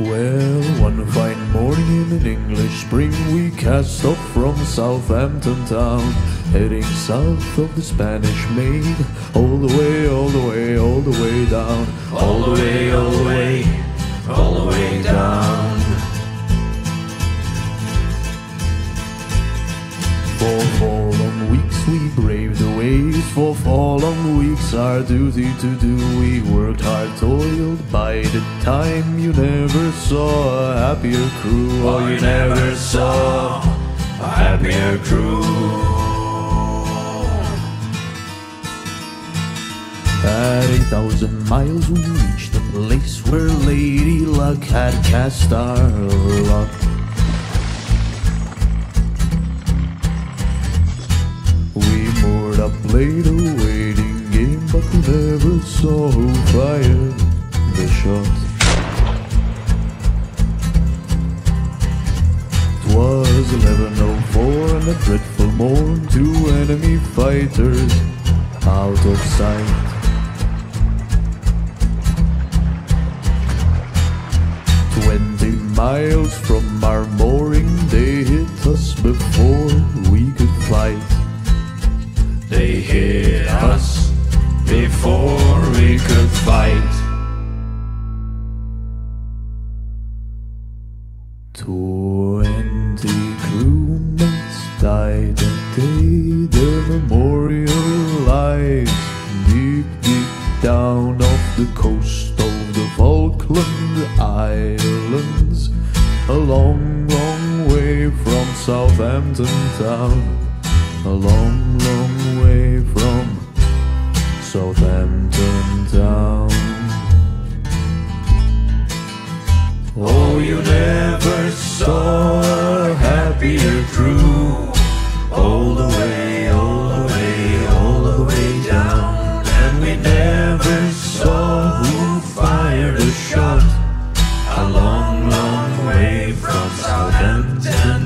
Well, one fine morning in an English spring, we cast off from Southampton town, heading south of the Spanish Main, all the way, all the way, all the way down, all the way, all the way, all the way down. For four long weeks we braved waves, for four long weeks our duty to do. We worked hard, toiled, by the time you never saw a happier crew. Oh, you never saw a happier crew. At 8,000 miles we reached the place where Lady Luck had cast our lot. Played a waiting game, but we never saw who fired the shot. Twas 11.04 and a dreadful morn, two enemy fighters out of sight. Twenty miles from our mooring, they hit us before we hit us before we could fight. Twenty crewmates died that day. Memorial lies deep, deep down off the coast of the Falkland Islands, a long, long way from Southampton town, a long, long way from Southampton town. Oh, you never saw a happier crew. All the way, all the way, all the way down. And we never saw who fired a shot. A long, long way from Southampton